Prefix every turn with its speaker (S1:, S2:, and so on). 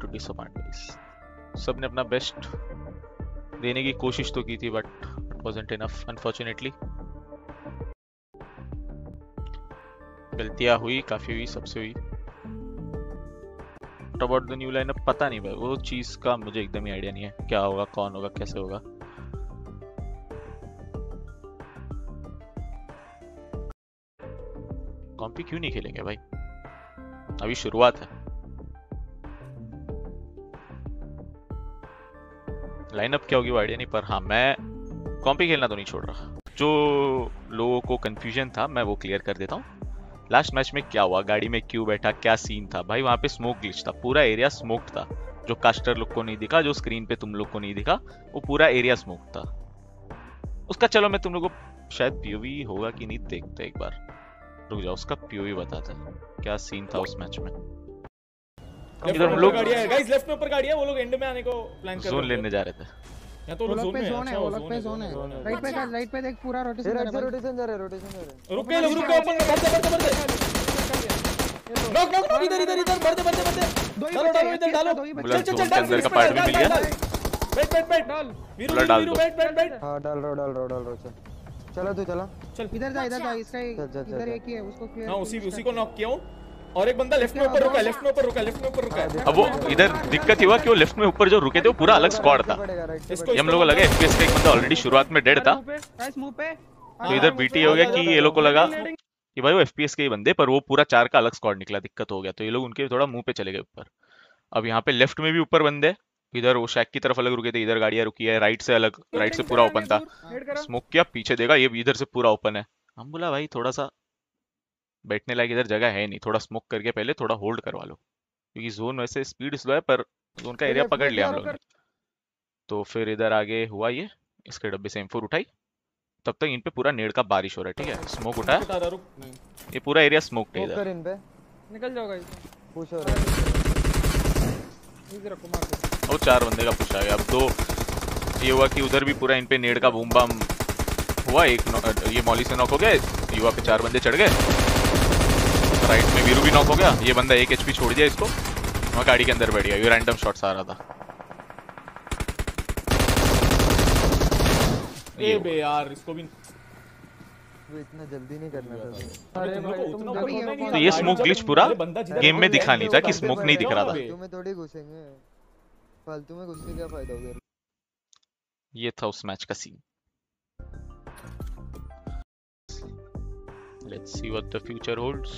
S1: To disappoint guys सबने अपना best देने की कोशिश तो की थी but it wasn't enough unfortunately गलतियाँ हुई, काफ़ी हुई, सबसे हुई। अबाउट द न्यू लाइनअप पता नहीं भाई, वो चीज़ का मुझे एकदम ही आइडिया नहीं है, क्या होगा, कौन होगा, कैसे होगा। कॉम्पी क्यों नहीं खेलेंगे भाई? अभी शुरुआत है। लाइनअप क्या होगी वो आइडिया नहीं, पर हाँ मैं कॉम्पी खेलना तो नहीं छोड़ रहा। जो लोगों को कंफ्यूजन था, मैं वो क्लियर कर देता हूँ। लास्ट मैच में क्या हुआ? गाड़ी में क्यों बैठा? क्या सीन था? भाई, वहाँ पे स्मोक ग्लिच था। पूरा एरिया स्मोक था। जो कास्टर लोग को नहीं दिखा, जो स्क्रीन पे तुम लोग को नहीं दिखा, वो पूरा एरिया स्मोक था। उसका चलो, मैं तुम लोग को शायद पीओवी होगा कि नहीं, देखते एक बार। रुक जाओ, उसका पीओवी बताते क्या सीन था उस मैच में?
S2: इधर हम लोग गाड़ी है। गाइस लेफ़्ट में ऊपर गाड़ी है। वो लोग एंड में आने को प्लान कर रहे
S1: जोन लेने जा रहे थे।
S2: या तो लोग जोन में
S3: जोन है वो लोग पे जोन है। राइट पे कर राइट पे देख पूरा रोटेशन कर रहा है।
S4: रोटेशन जा रहा है रोटेशन जा रहा है।
S2: रुक गए लोग रुक गए ओपन में बढ़ते बढ़ते बढ़ते नॉक नॉक नॉक इधर इधर इधर बढ़ते बढ़ते बढ़ते
S3: दो ही
S2: डालो
S3: बचे,
S2: डालो इधर डालो।
S3: दो ही
S2: चल चल चल
S1: के अंदर का पार्ट भी मिल गया।
S2: बैठ बैठ बैठ।
S3: डाल।
S2: वीरू वीरू
S1: दो।
S2: बैठ बैठ बैठ।
S4: हाँ डाल हूँ, डाल हूँ, डाल हूँ, चल। चला तू चला।
S2: चल।
S3: इधर जा इधर जा इसका इधर एक ही है उसको क्लियर
S2: हाँ उसी उसी को नॉक किया हूँ। और एक बंदा लेफ़्ट में ऊपर रुका लेफ़्ट में ऊपर रुका लेफ़्ट में ऊपर रुका
S1: अब वो इधर दिक्कत हुआ कि वो लेफ़्ट में ऊपर जो रुके थे वो पूरा अलग स्क्वाड था। हम लोगों को लगा एफपीएस का एक बंदा ऑलरेडी शुरुआत में डेड था।
S3: गाइस मुँह पे
S1: तो इधर बीटी हो गया कि ये लोग को लगा कि भाई वो एफपीएस के ही बंदे पर वो पूरा चार का अलग स्क्वाड निकला दिक्कत हो गया। तो ये लोग उनके थोड़ा मुँह पे चले गए ऊपर। अब यहाँ पे लेफ़्ट में भी ऊपर बंदे इधर वो शैक की तरफ़ अलग रुके थे इधर गाड़ियाँ रुकी है राइट से अलग राइट से पूरा ओपन था। स्मोक किया पीछे देगा ये इधर से पूरा ओपन है। हम बोला भाई थोड़ा सा बैठने लायक इधर जगह है नहीं थोड़ा स्मोक करके पहले थोड़ा होल्ड करवा लो। क्योंकि जोन वैसे स्पीड स्लो है पर जोन का एरिया पकड़ लिया हम लोग ने। तो फिर इधर आगे हुआ ये इसके डब्बे से M4 उठाई। तब तक इन पे पूरा नेड़ का बारिश हो रहा है ठीक है? स्मोक उठाया
S2: उठा
S1: ये पूरा एरिया स्मोक है इधर।
S4: कर इन पे।
S3: निकल जाओ गाइस
S4: पुश हो रहा है।
S3: इधर रखो मार दो
S1: और चार बंदे का पुश आ गया। अब दो ये हुआ कि उधर भी पूरा इन पे नेड़ का बूम बम हुआ। एक ये मौली से नॉक हो गया। युवा पे चार बंदे चढ़ गए। राइट में वीरू भी नॉक हो गया। ये बंदा एक एचपी छोड़ दिया इसको। वहाँ गाड़ी के अंदर बैठ गया। ये रैंडम शॉट्स आ रहा था।
S2: ए बे यार इसको भी
S4: इतना जल्दी नहीं करना था।
S2: अरे
S3: भाई, तुम ये
S2: नहीं
S3: तो
S1: ये
S2: जब-
S1: glitch पूरा? गेम में दिखा नहीं था कि smoke नहीं दिख रहा था।
S4: में थोड़ी घुसेंगे। फालतू में घुस के क्या फ़ायदा उधर
S1: ये था उस मैच का scene let's see what the future holds